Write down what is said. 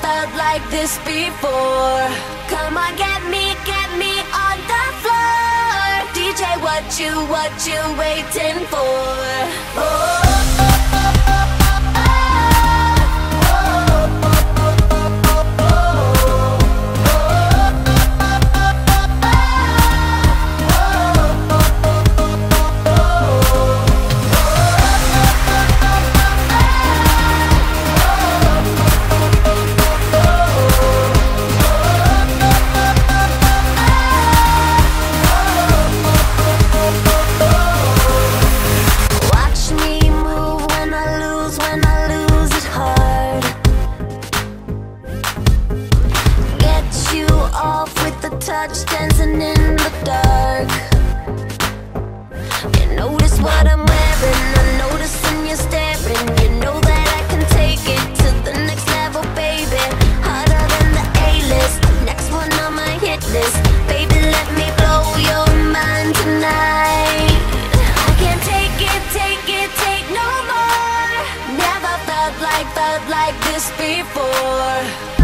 felt like, this before. Come on, get me, get me on the floor. DJ, what you, what you waiting for? Oh. touch dancing in the dark. You notice what I'm wearing I'm noticing you're staring. You know that I can take it to the next level, baby. Harder than the A-list Next one on my hit list. Baby, let me blow your mind tonight. I can't take it, take it, take no more. Never felt like, felt like this before.